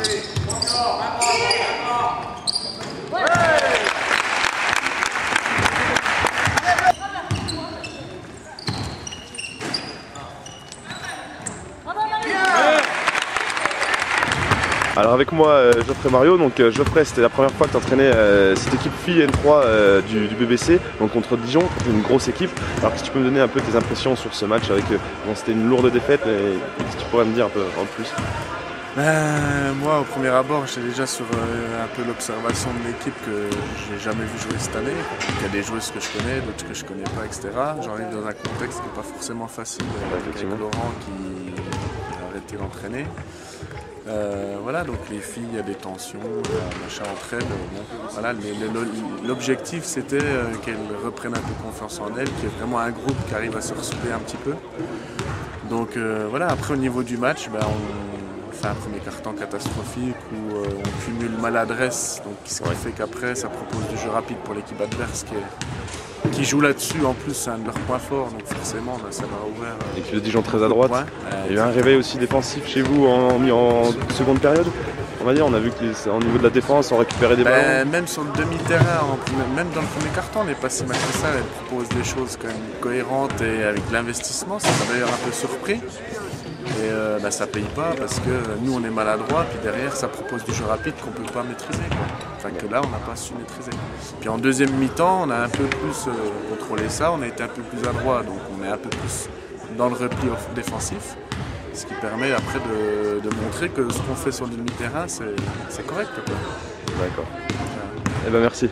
Three, one, go, one, go. Alors avec moi euh, Geoffrey Mario, donc euh, Geoffrey c'était la première fois que tu entraînais euh, cette équipe FI N3 du, BBC, donc contre Dijon, une grosse équipe. Alors si tu peux me donner un peu tes impressions sur ce match avec bon, c'était une lourde défaite, mais si tu pourrais me dire un peu en plus? Ben, Moi au premier abord j'étais déjà sur un peu l'observation de l'équipe que j'ai jamais vu jouer cette année. Il y a des joueuses que je connais, d'autres que je connais pas, etc. J'arrive dans un contexte qui n'est pas forcément facile avec Laurent qui a arrêté d'entraîner. Euh, voilà, donc les filles, il y a des tensions, machin entre elles. voilà, l'objectif c'était euh, qu'elles reprennent un peu confiance en elles, qu'il y ait vraiment un groupe qui arrive à se ressouder un petit peu. Donc euh, voilà, après au niveau du match, ben, on fait un premier carton catastrophique où on cumule maladresse, donc ce qui fait qu'après ça propose du jeu rapide pour l'équipe adverse qui est qui jouent là-dessus. En plus, c'est un de leurs points forts, donc forcément, bah, ça m'a ouvert. Et puis le Dijon très à droite. Il y a eu un réveil aussi défensif chez vous en, en seconde période on va dire, on a vu qu'au niveau de la défense, on récupérait des ben, ballons. Même sur le demi-terrain, même dans le premier carton, on n'est pas si mal que ça. Elle propose des choses quand même cohérentes et avec l'investissement. Ça m'a d'ailleurs un peu surpris. Et bah, ça paye pas parce que nous on est maladroit, puis derrière ça propose du jeu rapide qu'on peut pas maîtriser. Enfin que là on n'a pas su maîtriser. Puis en deuxième mi-temps on a un peu plus euh, contrôlé ça, on a été un peu plus adroit, donc on est un peu plus dans le repli défensif. Ce qui permet après de, montrer que ce qu'on fait sur le demi-terrain c'est correct. D'accord. Eh ben merci.